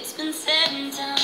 It's been said and done.